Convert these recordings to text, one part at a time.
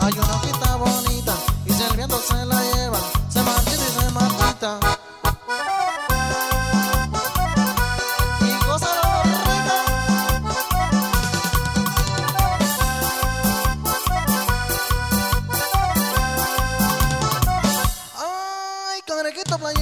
Hay una pita bonita y si el viento se la lleva, se mantiene y se matita. Ay, cosa lo permita. Ay, canrequito pa'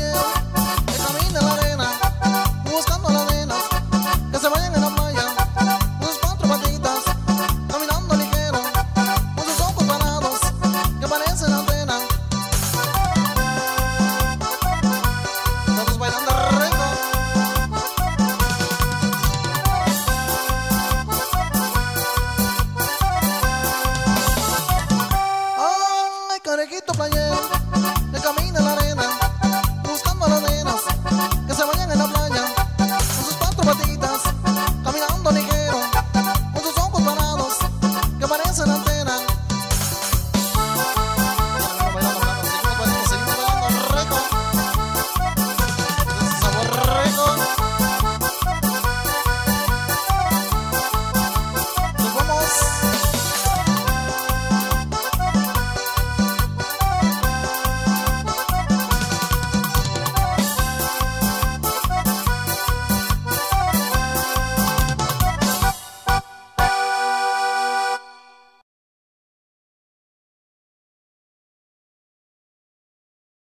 merenguito playero.